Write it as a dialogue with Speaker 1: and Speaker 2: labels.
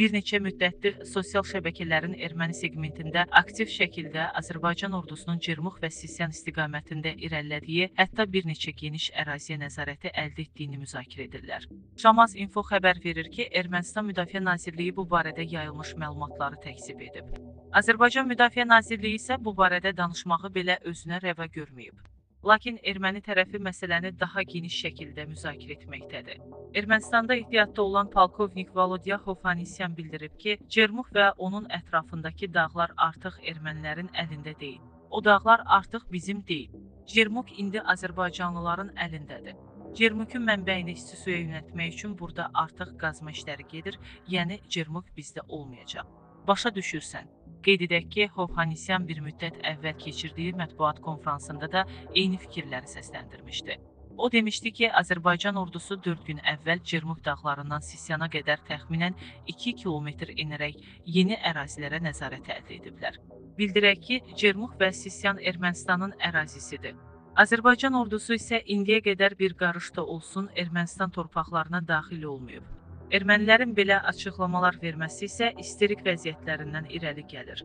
Speaker 1: bir neçə müddətdir sosial şəbəkələrin erməni seqmentində aktiv şəkildə Azərbaycan ordusunun Cırmux və Sisyan istiqamətində irəlilədiyi, hətta bir neçə geniş əraziyə nəzarəti əldə etdiyini müzakirə edirlər. Şamaz Info xəbər verir ki, Ermənistan Müdafiə Nazirliyi bu barədə yayılmış məlumatları təkzib edib. Azərbaycan Müdafiə Nazirliyi isə bu barədə danışmağı belə özünə rəva görməyib. Lakin erməni tərəfi məsələni daha geniş şəkildə müzakirə etməkdədir. Ermənistanda ehtiyatda olan polkovnik Volodya Xovanesyan bildirib ki, Cermux və onun ətrafındakı dağlar artıq ermənilərin əlində deyil. O dağlar artıq bizim deyil. Cermuk indi Azərbaycanlıların əlindədir. Cermukun mənbəyini isti suya yönəltmək üçün burada artıq qazma işləri gedir, yəni Cermuk bizdə olmayacaq. Başa düşürsən. Qeyd edək ki, Hovhannisyan bir müddət əvvəl keçirdiyi mətbuat konfransında da eyni fikirləri səsləndirmişdi. O demişdi ki, Azərbaycan ordusu 4 gün əvvəl Cermuk dağlarından Sisyana qədər təxminən 2 kilometr enərək yeni ərazilərə nəzarət əldə ediblər. Bildirək ki, Cermuk və Sisyan Ermənistanın ərazisidir. Azərbaycan ordusu isə indiyə qədər bir qarış da olsun Ermənistan torpaqlarına daxil olmayıb. Ermənilərin belə açıqlamalar verməsi isə isterik vəziyyətlərindən irəli gəlir.